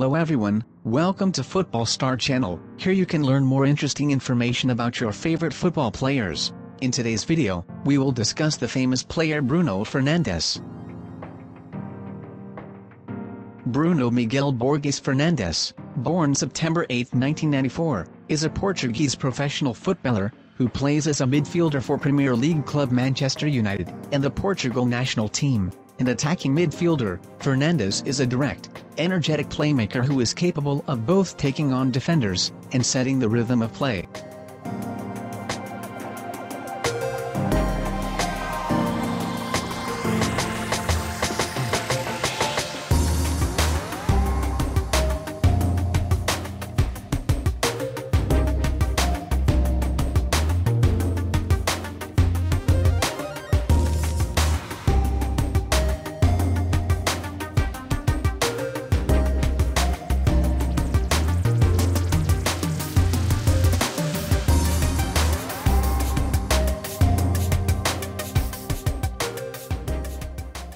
Hello everyone, welcome to Football Star Channel. Here you can learn more interesting information about your favorite football players. In today's video, we will discuss the famous player Bruno Fernandes. Bruno Miguel Borges Fernandes, born September 8, 1994, is a Portuguese professional footballer, who plays as a midfielder for Premier League club Manchester United, and the Portugal national team. An attacking midfielder, Fernandes is a direct, energetic playmaker who is capable of both taking on defenders, and setting the rhythm of play.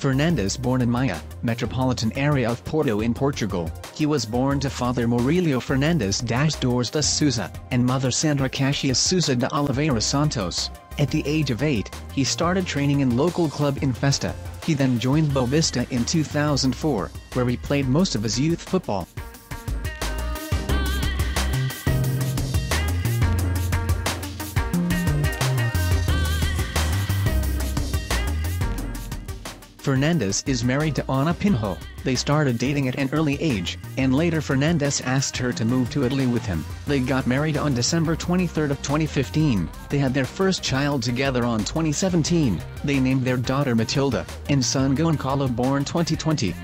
Fernandes born in Maia, metropolitan area of Porto in Portugal, he was born to father Maurílio Fernandes Dores da Souza, and mother Sandra Caxias Souza de Oliveira Santos. At the age of 8, he started training in local club Infesta. He then joined Boavista in 2004, where he played most of his youth football. Fernandes is married to Ana Pinho, they started dating at an early age, and later Fernandes asked her to move to Italy with him. They got married on December 23 of 2015, they had their first child together on 2017, they named their daughter Matilde, and son Goncalo born 2020.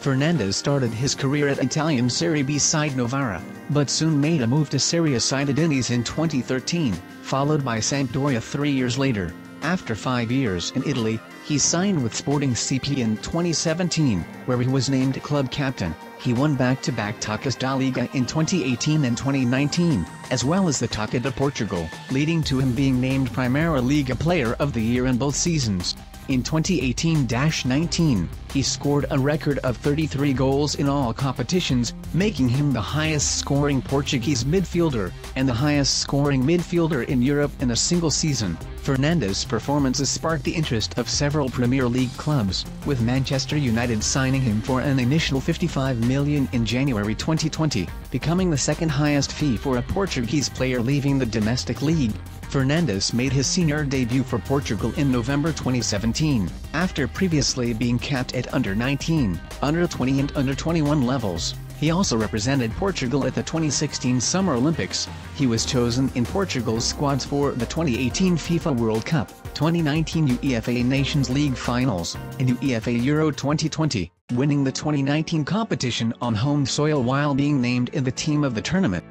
Fernandes started his career at Italian Serie B side Novara, but soon made a move to Serie side Udinese in 2013, followed by Sampdoria three years later. After five years in Italy, he signed with Sporting CP in 2017, where he was named club captain. He won back-to-back Taças da Liga in 2018 and 2019, as well as the Taça de Portugal, leading to him being named Primeira Liga Player of the Year in both seasons. In 2018-19, he scored a record of 33 goals in all competitions, making him the highest-scoring Portuguese midfielder, and the highest-scoring midfielder in Europe in a single season. Fernandes' performances sparked the interest of several Premier League clubs, with Manchester United signing him for an initial 55 million in January 2020, becoming the second highest fee for a Portuguese player leaving the domestic league. Fernandes made his senior debut for Portugal in November 2017, after previously being capped at under-19, under-20 and under-21 levels. He also represented Portugal at the 2016 Summer Olympics. He was chosen in Portugal's squads for the 2018 FIFA World Cup, 2019 UEFA Nations League Finals, and UEFA Euro 2020, winning the 2019 competition on home soil while being named in the team of the tournament.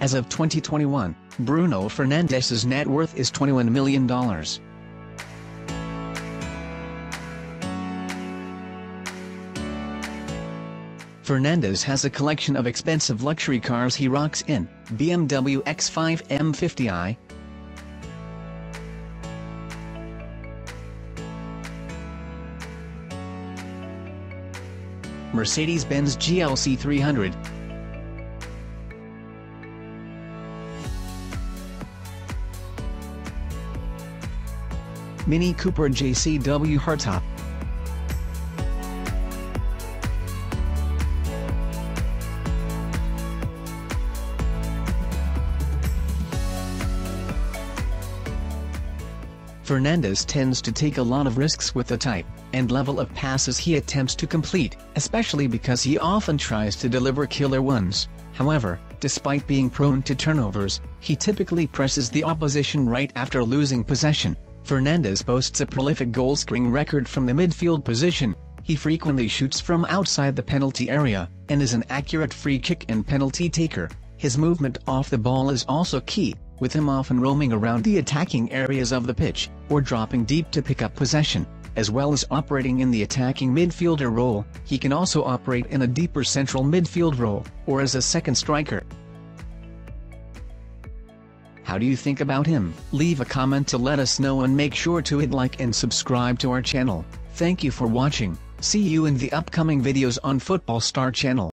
As of 2021, Bruno Fernandes' net worth is $21 million. Fernandes has a collection of expensive luxury cars he rocks in, BMW X5 M50i, Mercedes-Benz GLC 300, Mini Cooper JCW hardtop. Fernandes tends to take a lot of risks with the type, and level of passes he attempts to complete, especially because he often tries to deliver killer ones. However, despite being prone to turnovers, he typically presses the opposition right after losing possession. Fernandes boasts a prolific goal-scoring record from the midfield position, he frequently shoots from outside the penalty area, and is an accurate free kick and penalty taker. His movement off the ball is also key, with him often roaming around the attacking areas of the pitch, or dropping deep to pick up possession. As well as operating in the attacking midfielder role, he can also operate in a deeper central midfield role, or as a second striker. How do you think about him? Leave a comment to let us know and make sure to hit like and subscribe to our channel. Thank you for watching. See you in the upcoming videos on Football Star channel.